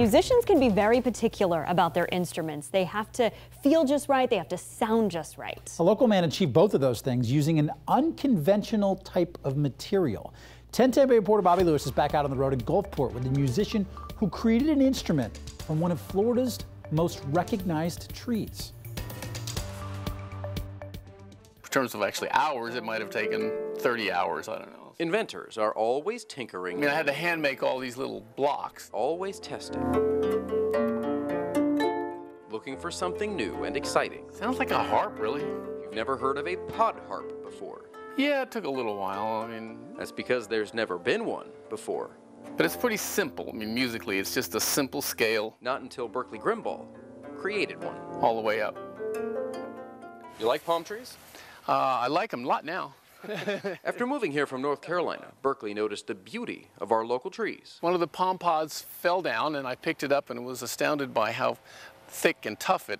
Musicians can be very particular about their instruments. They have to feel just right, they have to sound just right. A local man achieved both of those things using an unconventional type of material. 1010 reporter Bobby Lewis is back out on the road in Gulfport with a musician who created an instrument from one of Florida's most recognized trees. In terms of actually hours, it might have taken 30 hours, I don't know. Inventors are always tinkering. I mean, I had to hand make all these little blocks. Always testing. Looking for something new and exciting. Sounds like a harp, really. You've never heard of a pod harp before. Yeah, it took a little while. I mean, that's because there's never been one before. But it's pretty simple. I mean, musically, it's just a simple scale. Not until Berkeley Grimball created one. All the way up. You like palm trees? Uh, I like them a lot now. After moving here from North Carolina, Berkeley noticed the beauty of our local trees. One of the palm pods fell down and I picked it up and was astounded by how thick and tough it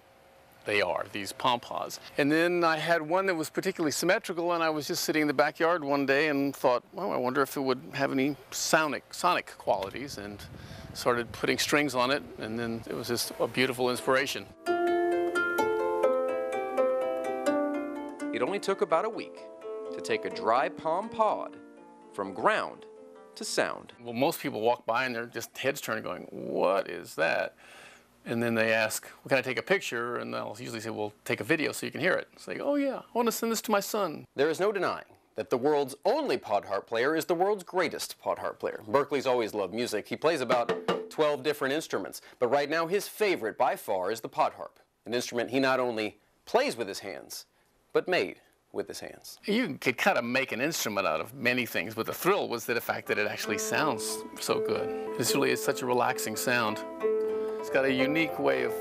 they are, these palm pods. And then I had one that was particularly symmetrical and I was just sitting in the backyard one day and thought, well, I wonder if it would have any sonic, sonic qualities and started putting strings on it and then it was just a beautiful inspiration. It only took about a week to take a dry palm pod from ground to sound. Well, most people walk by and they're just heads turning going, what is that? And then they ask, well, can I take a picture? And they'll usually say, well, take a video so you can hear it. Say, oh yeah, I want to send this to my son. There is no denying that the world's only pod harp player is the world's greatest pod harp player. Berkeley's always loved music. He plays about 12 different instruments. But right now, his favorite by far is the pod harp, an instrument he not only plays with his hands, but made with his hands. You could kind of make an instrument out of many things, but the thrill was the fact that it actually sounds so good. This really is such a relaxing sound. It's got a unique way of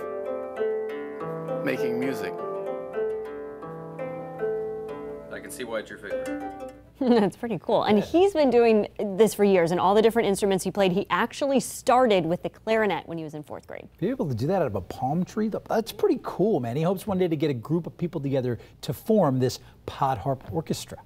making music. I can see why it's your favorite. That's pretty cool. And he's been doing this for years and all the different instruments he played. He actually started with the clarinet when he was in fourth grade. Be able to do that out of a palm tree, that's pretty cool, man. He hopes one day to get a group of people together to form this pod harp orchestra.